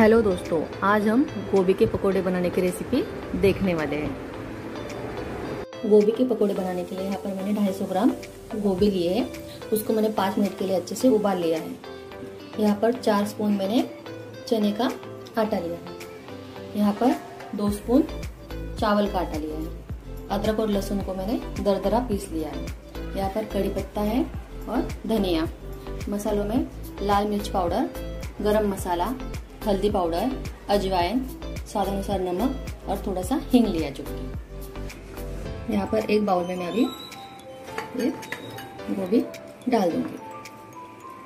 Hello दोस्तों, आज हम गोभी के पकोड़े बनाने की रेसिपी देखने वाले हैं। गोभी के पकोड़े बनाने के लिए यहाँ पर मैंने 250 ग्राम गोभी लिए है। उसको मैंने पाँच मिनट के लिए अच्छे से उबाल लिया है। यहाँ पर चार स्पून मैंने चने का आटा लिया है। यहाँ पर दो स्पून चावल का आटा लिया है। अदरक और लहसुन को मैंने दरदरा पीस लिया है। यहाँ पर कड़ी पत्ता है और धनिया। मसालों में लाल मिर्च पाउडर, गरम मसाला हल्दी पाउडर, अजवाइन स्वाद अनुसार नमक और थोड़ा सा हिंग लिया चुटकी। यहाँ पर एक बाउल में मैं अभी ये गोभी डाल दूँगी।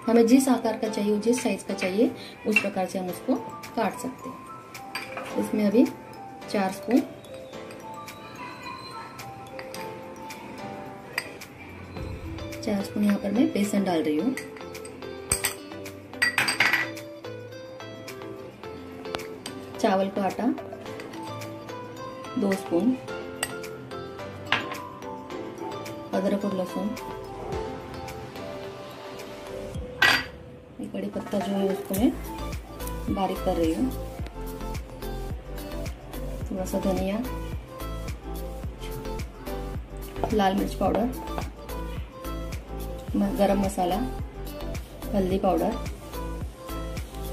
हमें जिस आकार का चाहिए, जिस साइज़ का चाहिए, उस प्रकार से हम उसको काट सकते हैं। इसमें अभी चार स्पून चार स्पून यहाँ पर मैं बेसन डाल रही हूँ। चावल का आटा, दो स्पून, अदरक और लहसुन। कड़ी पत्ता जो है उसको मैं बारीक कर रही हूँ। थोड़ा सा धनिया, लाल मिर्च पाउडर, गरम मसाला, हल्दी पाउडर,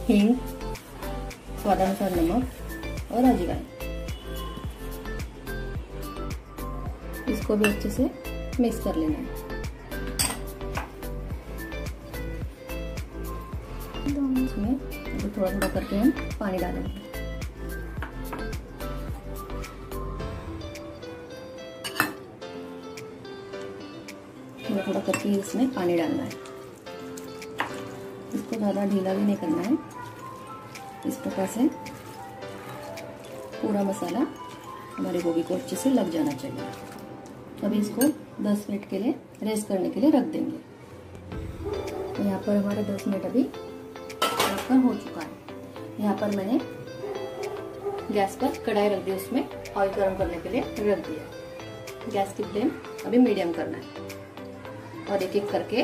हींग स्वादानुसार नमक और अजवाइन। इसको भी अच्छे से मिक्स कर लेना है। इसमें थोड़ा थोड़ा करके हम पानी डालेंगे। थोड़ा थोड़ा करके इसमें पानी डालना है। इसको ज़्यादा ढीला भी नहीं करना है। इस प्रकार से पूरा मसाला हमारे गोभी को अच्छे से लग जाना चाहिए। अभी इसको 10 मिनट के लिए रेस्ट करने के लिए रख देंगे। तो यहाँ पर हमारा 10 मिनट अभी रखकर हो चुका है। यहाँ पर मैंने गैस पर कढ़ाई रख दी, उसमें ऑयल गर्म करने के लिए रख दिया। गैस की फ्लेम अभी मीडियम करना है। और एक एक करके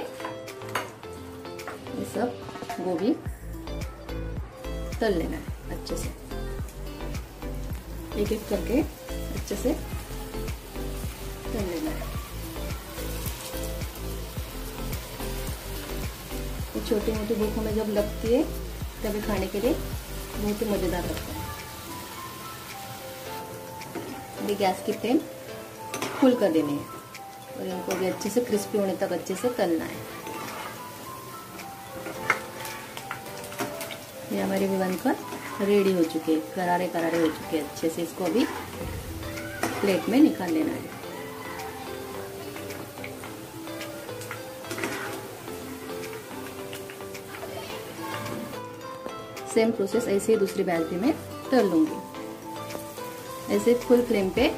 ये सब गोभी तल लेना है अच्छे से। एक एक करके अच्छे से तल लेना है। ये छोटी मोटी भूखों में जब लगती है, तभी खाने के लिए बहुत ही मज़ेदार लगता है। अभी गैस की फ्लेम फुल कर देनी है और इनको भी अच्छे से क्रिस्पी होने तक अच्छे से तलना है। ये हमारे भी बनकर रेडी हो चुके हैं, करारे करारे हो चुके हैं, अच्छे से इसको अभी प्लेट में निकाल लेना है। सेम प्रोसेस ऐसे ही दूसरी भी मैं तल लूँगी। ऐसे फुल फ्लेम पे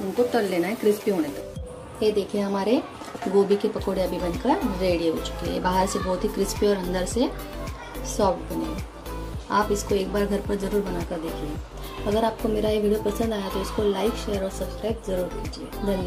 उनको तल लेना है क्रिस्पी होने तक। ये देखिए हमारे गोभी के पकोड़े अभी बनकर रेडी हो चुके हैं। बाहर से बहुत ही क्रिस्पी और अंदर से सॉफ्ट बने आप इसको एक बार घर पर ज़रूर बनाकर देखिए। अगर आपको मेरा ये वीडियो पसंद आया तो इसको लाइक शेयर और सब्सक्राइब ज़रूर कीजिए। धन्यवाद।